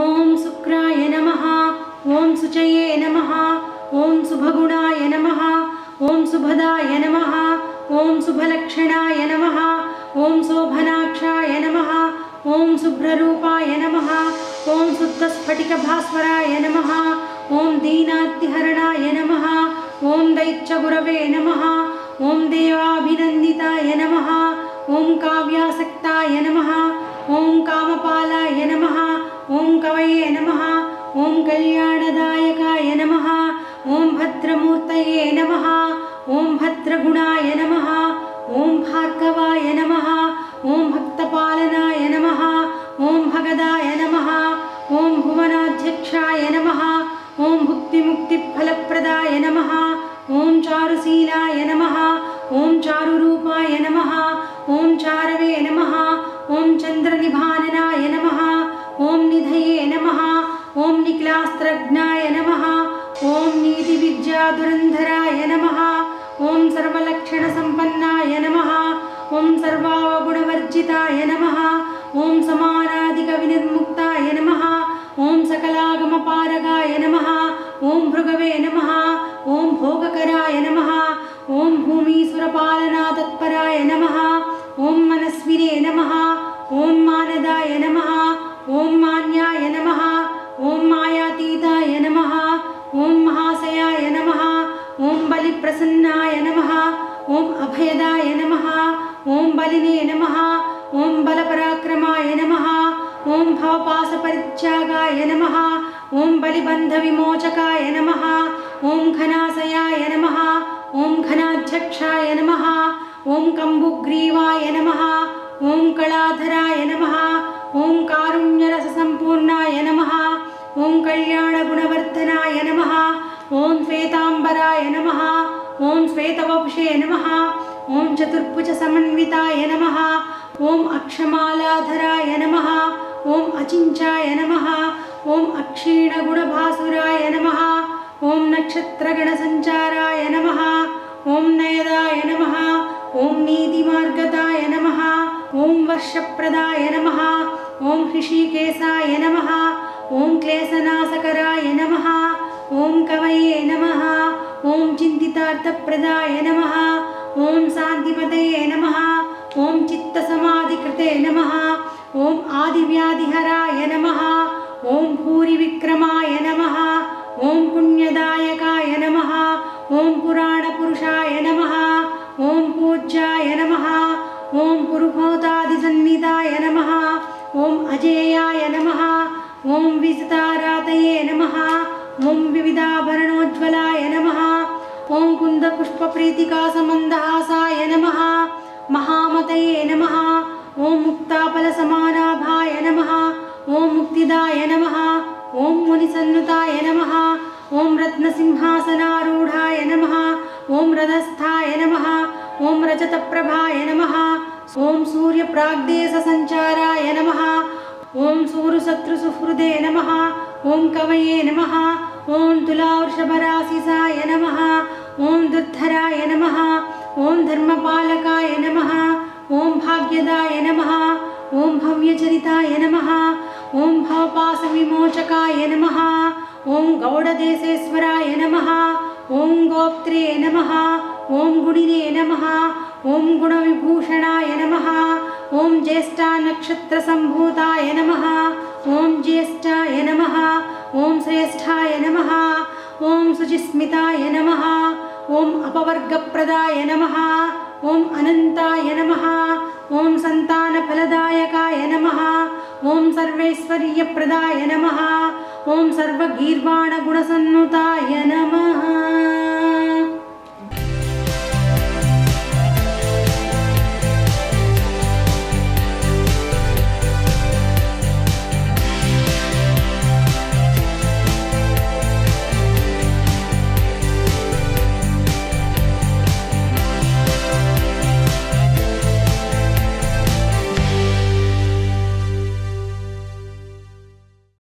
ॐ शुक्राय नमः ॐ शुचये नमः ॐ शुभगुणाय नमः ॐ शुभदाय नमः ॐ शुभलक्षणाय नमः ॐ शोभनाक्षाय नमः ॐ शुभ्ररूपाय नमः ॐ शुद्धस्फटिकभास्वराय नमः ॐ दीनातिहरणाय नमः ॐ दैत्यगुरवे नमः ॐ देवाभिनन्दिताय नमः ॐ काव्यासक्ताय नमः ॐ कामपालाय नमः ॐ कवये नमः ॐ कल्याणदायकाय नमः ॐ भद्रमूर्तये नमः ॐ भद्रगुणाय नमः ॐ भार्गवाय नमः ॐ भक्तपालनाय नमः ॐ भगदाय नमः ॐ भुवनाध्यक्षाय नमः ॐ भुक्तिमुक्तिफलप्रदाय नमः ॐ चारुशीलाय नमः ॐ चारुरूपाय नमः ॐ चारवे नमः ॐ चन्द्रनिभाननाय नमः ॐ निधये नमः ॐ निक्लास्त्रज्ञाय नमः ॐ नीतिविद्याधुरन्धराय नमः ॐ सर्वलक्षणसम्पन्नाय नमः ॐ सर्वावगुणवर्जिताय नमः ॐ समानादिकविनिर्मुक्ताय नमः ॐ सकलागमपारगाय नमः ॐ भृगवे नमः ॐ भोगकराय नमः ॐ भूमीसुरपालनातत्पराय नमः ॐ मनस्विने नमः ॐ मानदाय नमः ॐ बलिने नमः ॐ बलपराक्रमाय नमः ॐ भवपासपरित्यागाय नमः ॐ बलिबन्धविमोचकाय नमः ॐ घनाशयाय नमः ॐ घनाध्यक्षाय नमः ॐ कम्बुग्रीवाय नमः ॐ कलाधराय नमः ॐ कारुण्यरससम्पूर्णाय नमः ॐ कल्याणगुणवर्धनाय नमः ॐ श्वेताम्बराय नमः ॐ श्वेतवपुषे नमः ॐ चतुर्भुजसमन्विताय नमः ॐ अक्षमालाधराय नमः ॐ अचिञ्चाय नमः ॐ अक्षीणगुणभासुराय नमः ॐ नक्षत्रगणसञ्चाराय नमः ॐ नयदाय नमः ॐ नीतिमार्गदाय नमः ॐ वर्षप्रदाय नमः ॐ ऋषिकेशाय नमः ॐ क्लेशनाशकराय नमः ॐ कवये नमः ॐ चिन्तितार्थप्रदाय नमः ॐ शान्तिपदये नमः ॐ चित्तसमाधिकृते नमः ॐ आदिव्याधिहराय नमः ॐ भूरिविक्रमाय नमः ॐ पुण्यदायकाय नमः ॐ पुराणपुरुषाय नमः ॐ पूज्याय नमः ॐ पुरुभूतादिसन्निधाय नमः ॐ अजेयाय नमः ॐ विजितारातये नमः ॐ विविधाभरणोज्ज्वलाय नमः ॐ कुन्दपुष्पप्रीतिकासमन्दहासाय नमः महामतये नमः ॐ मुक्ताफलसमानाभाय नमः ॐ मुक्तिदाय नमः ॐ मुनिसन्नुताय नमः ॐ रत्नसिंहासनारूढाय नमः ॐ रथस्थाय नमः ॐ रजतप्रभाय नमः ॐ सूर्यप्राग्देशसञ्चाराय नमः ॐ सूरुशत्रुसुहृदे नमः ॐ कवये नमः ॐ तुलावृषभराशिसाय नमः ॐ दुर्धराय नमः ॐ धर्मपालकाय नमः ॐ भाग्यदाय नमः ॐ भव्यचरिताय नमः ॐ भवपासविमोचकाय नमः ॐ गौडदेशेश्वराय नमः ॐ गोप्त्रे नमः ॐ गुणिने नमः ॐ गुणविभूषणाय नमः ॐ ज्येष्ठानक्षत्रसम्भूताय नमः ॐ ज्येष्ठाय नमः ॐ श्रेष्ठाय नमः ॐ शुचिस्मिताय नमः ॐ अपवर्गप्रदाय नमः। ॐ अनन्ताय नमः। ॐ सन्तानफलदायकाय नमः। ॐ सर्वैश्वर्यप्रदाय नमः। ॐ सर्वगीर्वाणगुणसन्नुताय नमः